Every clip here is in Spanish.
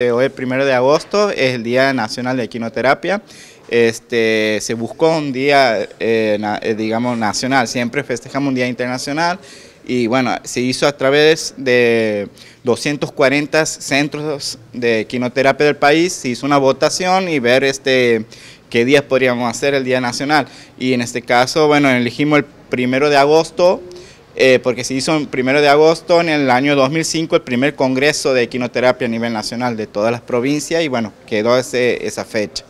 Hoy, el primero de agosto, es el Día Nacional de Equinoterapia. Este, se buscó un día, eh, eh, digamos, nacional. Siempre festejamos un día internacional y bueno, se hizo a través de 240 centros de equinoterapia del país. Se hizo una votación y ver este, qué días podríamos hacer el Día Nacional. Y en este caso, bueno, elegimos el primero de agosto eh, porque se hizo el primero de agosto en el año 2005 el primer congreso de equinoterapia a nivel nacional de todas las provincias y bueno, quedó ese, esa fecha.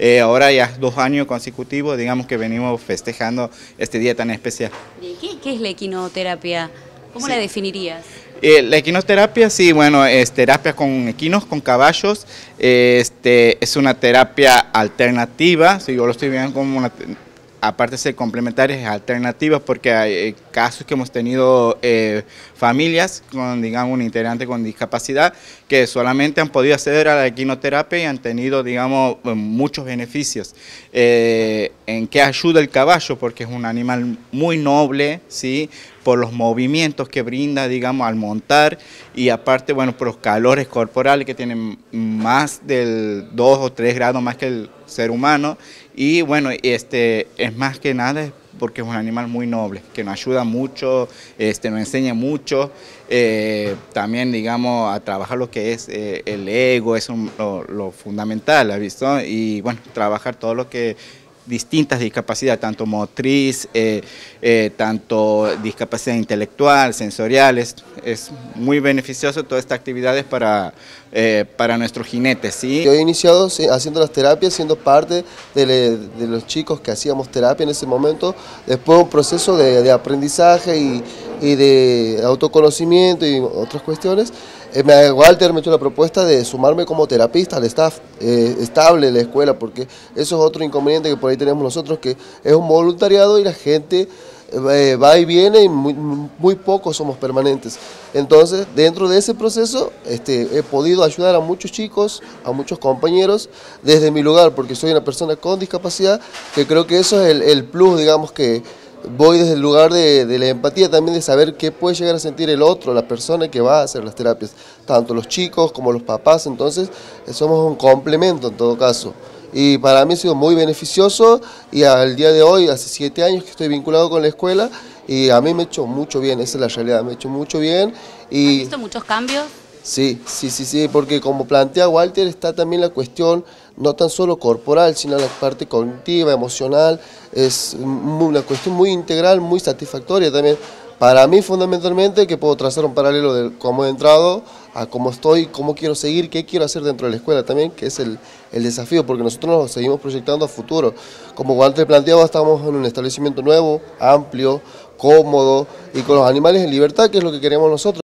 Eh, ahora ya dos años consecutivos, digamos que venimos festejando este día tan especial. ¿Qué, qué es la equinoterapia? ¿Cómo la definirías? Eh, la equinoterapia, sí, bueno, es terapia con equinos, con caballos. este, es una terapia alternativa, si yo lo estoy viendo como una aparte de ser complementarias, alternativas, porque hay eh, casos que hemos tenido eh, familias con, digamos, un integrante con discapacidad que solamente han podido acceder a la equinoterapia y han tenido, digamos, muchos beneficios. Eh, ¿En qué ayuda el caballo? Porque es un animal muy noble, ¿sí? por los movimientos que brinda, digamos, al montar y aparte, bueno, por los calores corporales que tienen más del 2 o 3 grados más que el ser humano y bueno, este es más que nada porque es un animal muy noble, que nos ayuda mucho, este, nos enseña mucho, eh, también digamos a trabajar lo que es eh, el ego, es lo, lo, fundamental, ¿ha visto? Y bueno, trabajar todo lo que distintas discapacidades, tanto motriz, eh, eh, tanto discapacidad intelectual, sensoriales. Es muy beneficioso todas estas actividades para, eh, para nuestros jinetes. ¿sí? Yo he iniciado haciendo las terapias, siendo parte de, los chicos que hacíamos terapia en ese momento, después un proceso de, de aprendizaje y, y de autoconocimiento y otras cuestiones. Eh, Walter me hecho la propuesta de sumarme como terapista al staff eh, estable de la escuela, porque eso es otro inconveniente que por ahí tenemos nosotros, que es un voluntariado y la gente eh, va y viene y muy, muy, pocos somos permanentes. Entonces, dentro de ese proceso, este, he podido ayudar a muchos chicos, a muchos compañeros, desde mi lugar, porque soy una persona con discapacidad, que creo que eso es el, el plus, digamos, que voy desde el lugar de, la empatía también de saber qué puede llegar a sentir el otro, la persona que va a hacer las terapias, tanto los chicos como los papás, entonces eh, somos un complemento en todo caso. Y para mí ha sido muy beneficioso y al día de hoy, hace siete años que estoy vinculado con la escuela y a mí me ha hecho mucho bien, esa es la realidad, me ha hecho mucho bien. Y, ¿Has visto muchos cambios? Sí, sí, sí, sí, porque como plantea Walter está también la cuestión no tan solo corporal, sino la parte cognitiva, emocional, es una cuestión muy integral, muy satisfactoria también. Para mí fundamentalmente que puedo trazar un paralelo de cómo he entrado a cómo estoy, cómo quiero seguir, qué quiero hacer dentro de la escuela también, que es el, el desafío, porque nosotros nos seguimos proyectando a futuro. Como Walter planteaba, estamos en un establecimiento nuevo, amplio, cómodo y con los animales en libertad, que es lo que queremos nosotros.